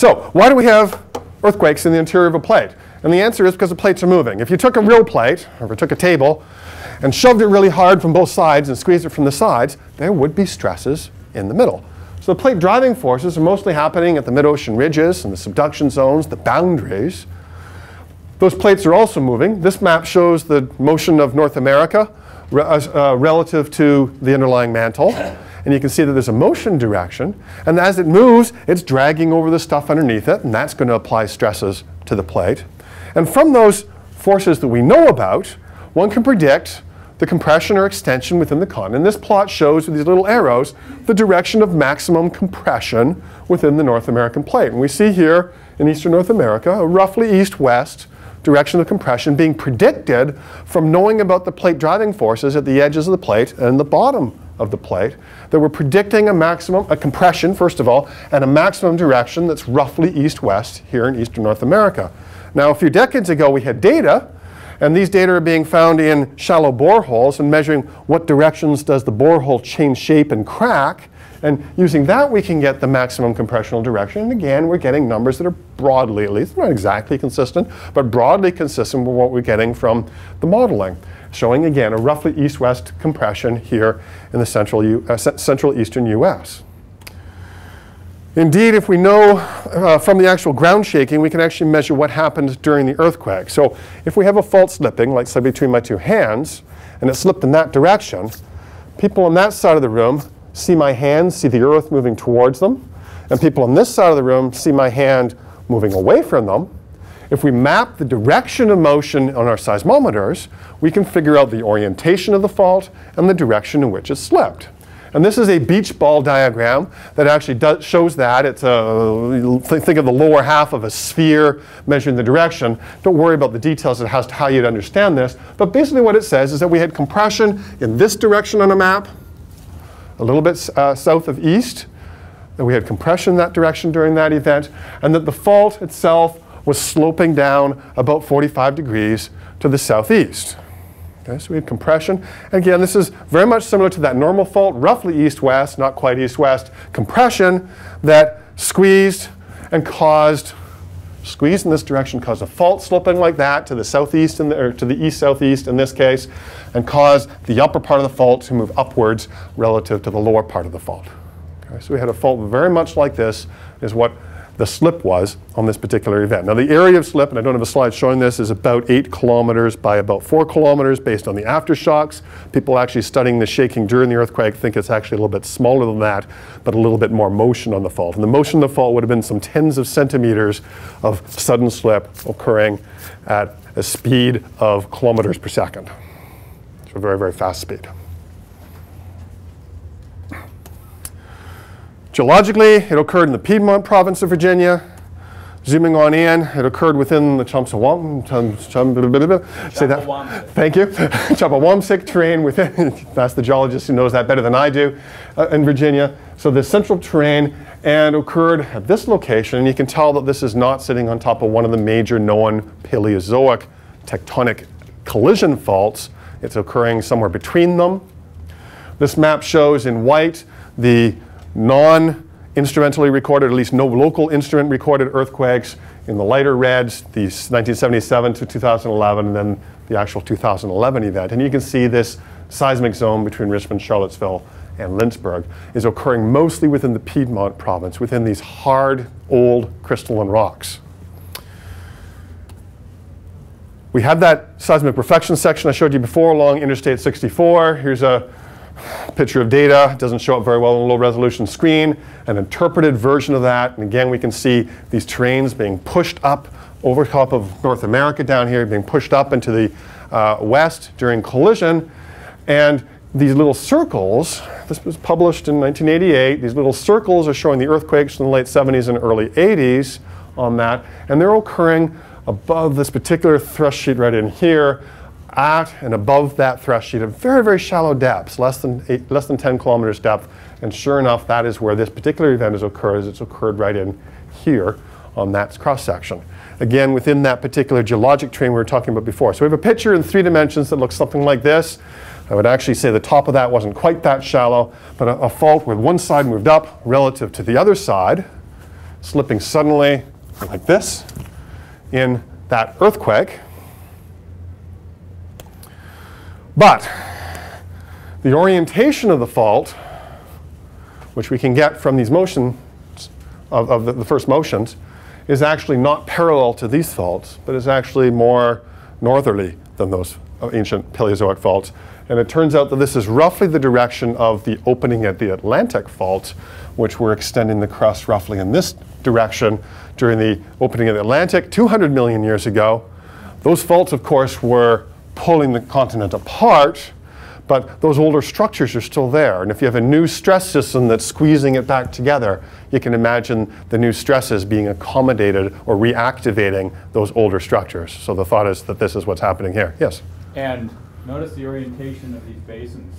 So why do we have earthquakes in the interior of a plate? And the answer is because the plates are moving. If you took a real plate, or if you took a table, and shoved it really hard from both sides and squeezed it from the sides, there would be stresses in the middle. So the plate driving forces are mostly happening at the mid-ocean ridges and the subduction zones, the boundaries. Those plates are also moving. This map shows the motion of North America uh, uh, relative to the underlying mantle. And you can see that there's a motion direction. And as it moves, it's dragging over the stuff underneath it, and that's going to apply stresses to the plate. And from those forces that we know about, one can predict the compression or extension within the continent. This plot shows with these little arrows the direction of maximum compression within the North American plate. And we see here in eastern North America a roughly east-west direction of compression being predicted from knowing about the plate driving forces at the edges of the plate and the bottom of the plate that we're predicting a maximum, a compression first of all, and a maximum direction that's roughly east-west here in eastern North America. Now a few decades ago we had data and these data are being found in shallow boreholes and measuring what directions does the borehole change shape and crack. And using that, we can get the maximum compressional direction. And again, we're getting numbers that are broadly, at least, not exactly consistent, but broadly consistent with what we're getting from the modeling, showing, again, a roughly east-west compression here in the central, U uh, central eastern US. Indeed, if we know uh, from the actual ground shaking, we can actually measure what happened during the earthquake. So if we have a fault slipping, like say between my two hands, and it slipped in that direction, people on that side of the room see my hand, see the earth moving towards them, and people on this side of the room see my hand moving away from them. If we map the direction of motion on our seismometers, we can figure out the orientation of the fault and the direction in which it slipped. And this is a beach ball diagram that actually does, shows that. It's a, think of the lower half of a sphere measuring the direction. Don't worry about the details as to how you'd understand this. But basically what it says is that we had compression in this direction on a map, a little bit uh, south of east, that we had compression in that direction during that event, and that the fault itself was sloping down about 45 degrees to the southeast. Okay, so we had compression. And again, this is very much similar to that normal fault, roughly east-west, not quite east-west, compression that squeezed and caused, squeezed in this direction caused a fault sloping like that to the southeast, the, or to the east-southeast in this case, and caused the upper part of the fault to move upwards relative to the lower part of the fault. Okay, so we had a fault very much like this, is what the slip was on this particular event. Now the area of slip, and I don't have a slide showing this, is about eight kilometers by about four kilometers based on the aftershocks. People actually studying the shaking during the earthquake think it's actually a little bit smaller than that, but a little bit more motion on the fault. And the motion of the fault would have been some tens of centimeters of sudden slip occurring at a speed of kilometers per second. So a very, very fast speed. Geologically, it occurred in the Piedmont province of Virginia. Zooming on in, it occurred within the Chumsawam, chum, chum, say that. Thank you. Chopawamsic terrane within, that's the geologist who knows that better than I do, uh, in Virginia. So the central terrane and occurred at this location, and you can tell that this is not sitting on top of one of the major known Paleozoic tectonic collision faults. It's occurring somewhere between them. This map shows in white the non-instrumentally recorded, at least no local instrument recorded earthquakes in the lighter reds, the 1977 to 2011, and then the actual 2011 event. And you can see this seismic zone between Richmond, Charlottesville, and Lynchburg is occurring mostly within the Piedmont province, within these hard, old crystalline rocks. We had that seismic reflection section I showed you before along Interstate 64. Here's a picture of data, doesn't show up very well on a low resolution screen, an interpreted version of that, and again we can see these terranes being pushed up over top of North America down here, being pushed up into the uh, west during collision, and these little circles, this was published in 1988, these little circles are showing the earthquakes in the late 70s and early 80s on that, and they're occurring above this particular thrust sheet right in here, at and above that thrust sheet at very, very shallow depths, less than, eight, less than 10 kilometers depth. And sure enough, that is where this particular event has occurred. It's occurred right in here on that cross section. Again, within that particular geologic terrane we were talking about before. So we have a picture in three dimensions that looks something like this. I would actually say the top of that wasn't quite that shallow, but a, a fault where one side moved up relative to the other side. slipping suddenly like this in that earthquake. But the orientation of the fault, which we can get from these motions, of, of the, the first motions, is actually not parallel to these faults, but is actually more northerly than those ancient Paleozoic faults. And it turns out that this is roughly the direction of the opening at the Atlantic fault, which were extending the crust roughly in this direction during the opening of the Atlantic 200 million years ago. Those faults, of course, were pulling the continent apart, but those older structures are still there. And if you have a new stress system that's squeezing it back together, you can imagine the new stresses being accommodated or reactivating those older structures. So the thought is that this is what's happening here. Yes? And notice the orientation of these basins.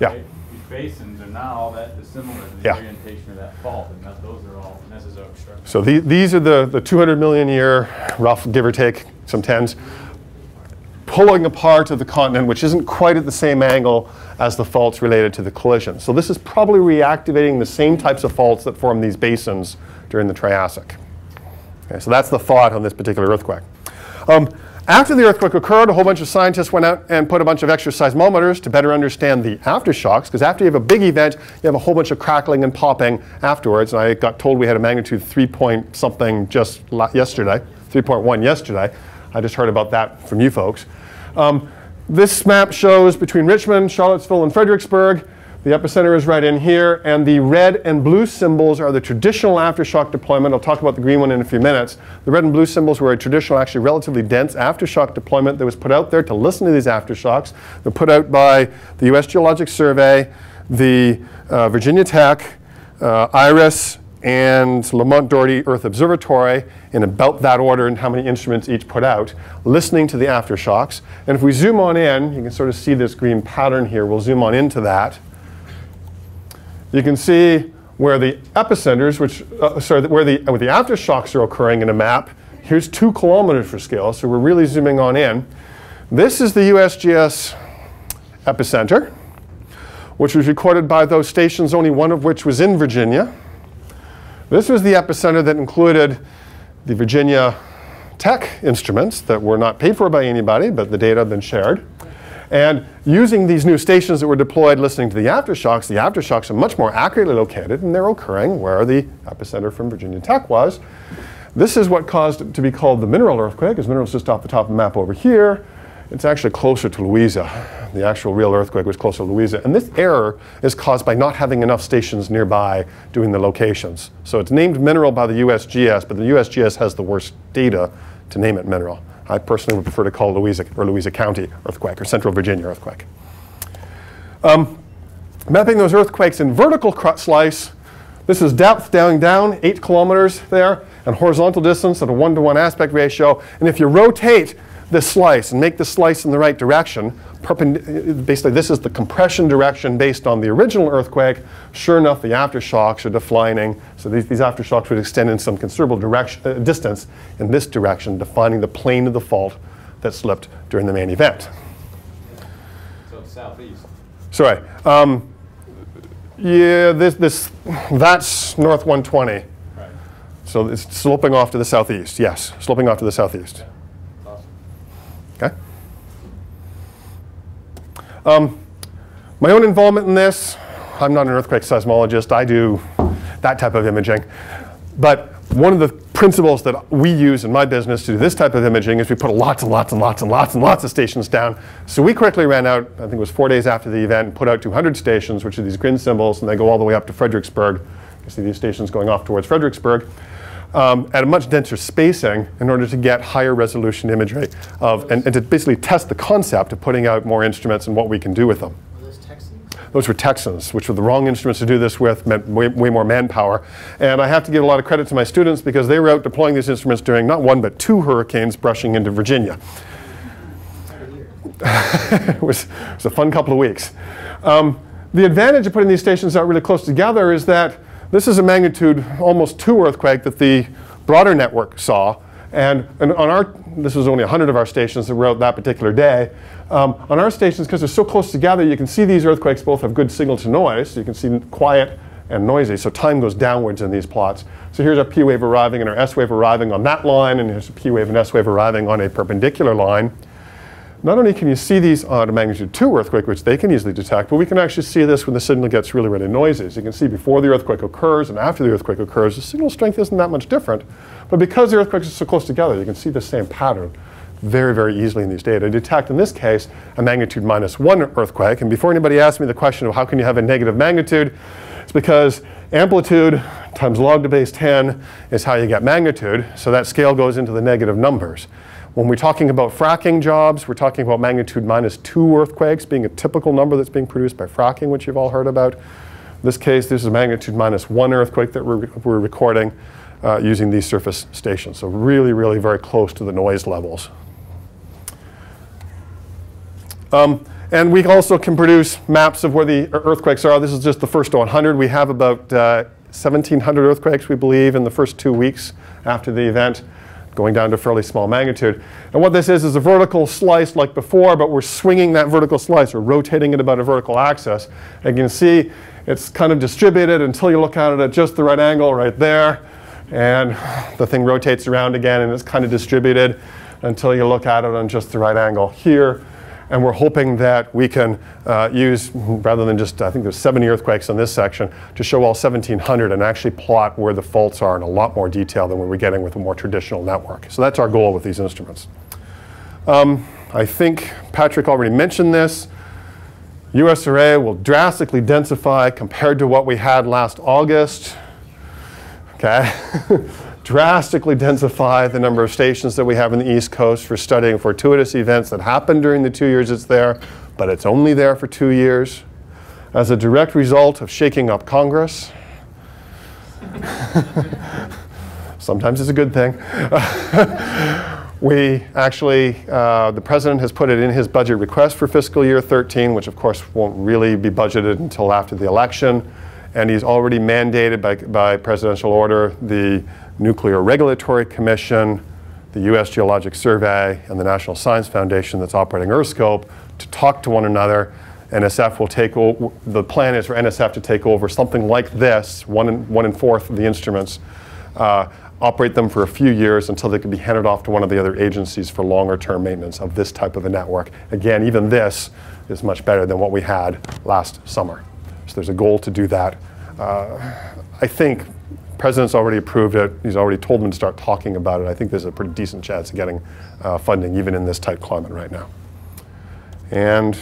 Yeah. right? These basins are not all that dissimilar to the Yeah. orientation of that fault, and that those are all Mesozoic structures. So the, these are the, the 200 million year, rough, give or take, some tens, pulling apart of the continent, which isn't quite at the same angle as the faults related to the collision. So this is probably reactivating the same types of faults that formed these basins during the Triassic. Okay, so that's the thought on this particular earthquake. Um, after the earthquake occurred, a whole bunch of scientists went out and put a bunch of extra seismometers to better understand the aftershocks, because after you have a big event, you have a whole bunch of crackling and popping afterwards. And I got told we had a magnitude 3 point something just yesterday, 3.1 yesterday. I just heard about that from you folks. Um, this map shows between Richmond, Charlottesville, and Fredericksburg. The epicenter is right in here, and the red and blue symbols are the traditional aftershock deployment. I'll talk about the green one in a few minutes. The red and blue symbols were a traditional, actually relatively dense aftershock deployment that was put out there to listen to these aftershocks. They're put out by the U.S. Geologic Survey, the uh, Virginia Tech, uh, IRIS, and Lamont Doherty Earth Observatory in about that order and how many instruments each put out, listening to the aftershocks. And if we zoom on in, you can sort of see this green pattern here. We'll zoom on into that. You can see where the epicenters, which, uh, sorry, where the, where the aftershocks are occurring in a map. Here's two kilometers for scale, so we're really zooming on in. This is the USGS epicenter, which was recorded by those stations, only one of which was in Virginia. This was the epicenter that included the Virginia Tech instruments that were not paid for by anybody, but the data had been shared. And using these new stations that were deployed listening to the aftershocks, the aftershocks are much more accurately located and they're occurring where the epicenter from Virginia Tech was. This is what caused it to be called the Mineral earthquake, because Mineral's just off the top of the map over here. It's actually closer to Louisa. The actual real earthquake was closer to Louisa. And this error is caused by not having enough stations nearby doing the locations. So it's named Mineral by the USGS, but the USGS has the worst data to name it Mineral. I personally would prefer to call Louisa or Louisa County earthquake or Central Virginia earthquake. Um, mapping those earthquakes in vertical slice, this is depth down, down, eight kilometers there, and horizontal distance at a one-to-one aspect ratio. And if you rotate this slice and make the slice in the right direction, basically this is the compression direction based on the original earthquake. Sure enough, the aftershocks are declining. So these, these aftershocks would extend in some considerable direction, uh, distance in this direction, defining the plane of the fault that slipped during the main event. So it's southeast. Sorry. Um, yeah, this, this, that's north 120. Right. So it's sloping off to the southeast. Yes, sloping off to the southeast. Okay. Um, my own involvement in this, I'm not an earthquake seismologist. I do that type of imaging. But one of the principles that we use in my business to do this type of imaging is we put lots and lots and lots and lots and lots of stations down. So we quickly ran out, I think it was four days after the event, and put out 200 stations, which are these green symbols, and they go all the way up to Fredericksburg. You see these stations going off towards Fredericksburg. Um, at a much denser spacing in order to get higher resolution imagery of, and, and to basically test the concept of putting out more instruments and what we can do with them. Those Texans? Those were Texans, which were the wrong instruments to do this with, meant way, way, more manpower. And I have to give a lot of credit to my students because they were out deploying these instruments during not one but two hurricanes brushing into Virginia. it, was, it was a fun couple of weeks. Um, the advantage of putting these stations out really close together is that this is a magnitude almost two earthquake that the broader network saw. And, and on our, this was only 100 of our stations that were out that particular day. Um, on our stations, because they're so close together, you can see these earthquakes both have good signal to noise. You can see quiet and noisy. So time goes downwards in these plots. So here's our P wave arriving and our S wave arriving on that line, and here's a P wave and S wave arriving on a perpendicular line. Not only can you see these on a magnitude 2 earthquake, which they can easily detect, but we can actually see this when the signal gets really, really noisy. As you can see, before the earthquake occurs and after the earthquake occurs, the signal strength isn't that much different. But because the earthquakes are so close together, you can see the same pattern very, very easily in these data. Detect, in this case, a magnitude minus 1 earthquake. And before anybody asks me the question of how can you have a negative magnitude, it's because amplitude times log to base 10 is how you get magnitude. So that scale goes into the negative numbers. When we're talking about fracking jobs, we're talking about magnitude minus two earthquakes being a typical number that's being produced by fracking, which you've all heard about. In this case, this is a magnitude minus one earthquake that we're, we're recording uh, using these surface stations. So really, really very close to the noise levels. Um, and we also can produce maps of where the earthquakes are. This is just the first 100. We have about uh, 1,700 earthquakes, we believe, in the first two weeks after the event going down to fairly small magnitude. And what this is is a vertical slice like before, but we're swinging that vertical slice or rotating it about a vertical axis. And you can see it's kind of distributed until you look at it at just the right angle right there. And the thing rotates around again and it's kind of distributed until you look at it on just the right angle here and we're hoping that we can uh, use, rather than just, I think there's 70 earthquakes in this section, to show all 1,700 and actually plot where the faults are in a lot more detail than what we were getting with a more traditional network. So that's our goal with these instruments. Um, I think Patrick already mentioned this. USArray will drastically densify compared to what we had last August. Okay. drastically densify the number of stations that we have in the East Coast for studying fortuitous events that happen during the two years it's there, but it's only there for two years. As a direct result of shaking up Congress, sometimes it's a good thing. we actually, uh, the president has put it in his budget request for fiscal year 13, which of course won't really be budgeted until after the election. And he's already mandated by, by presidential order the Nuclear Regulatory Commission, the U.S. Geologic Survey, and the National Science Foundation that's operating EarthScope to talk to one another. NSF will take over, the plan is for NSF to take over something like this, one in, one in fourth of the instruments, uh, operate them for a few years until they can be handed off to one of the other agencies for longer term maintenance of this type of a network. Again, even this is much better than what we had last summer. So there's a goal to do that. Uh, I think president's already approved it. He's already told them to start talking about it. I think there's a pretty decent chance of getting uh, funding even in this tight climate right now. And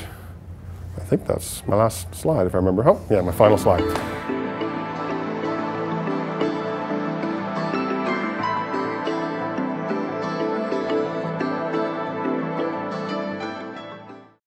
I think that's my last slide, if I remember. Oh, yeah, my final slide.